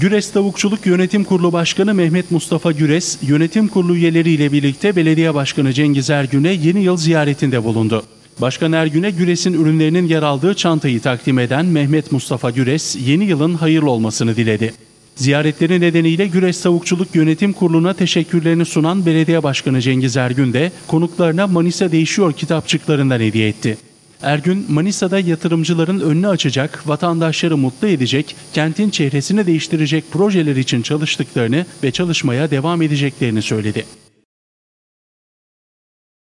Güres Tavukçuluk Yönetim Kurulu Başkanı Mehmet Mustafa Güres, yönetim kurulu üyeleriyle birlikte Belediye Başkanı Cengiz Ergün'e yeni yıl ziyaretinde bulundu. Başkan Ergün'e Güres'in ürünlerinin yer aldığı çantayı takdim eden Mehmet Mustafa Güres, yeni yılın hayırlı olmasını diledi. Ziyaretleri nedeniyle Güres Tavukçuluk Yönetim Kurulu'na teşekkürlerini sunan Belediye Başkanı Cengiz Ergün de konuklarına Manisa Değişiyor kitapçıklarından hediye etti. Ergün, Manisa'da yatırımcıların önünü açacak, vatandaşları mutlu edecek, kentin çehresini değiştirecek projeler için çalıştıklarını ve çalışmaya devam edeceklerini söyledi.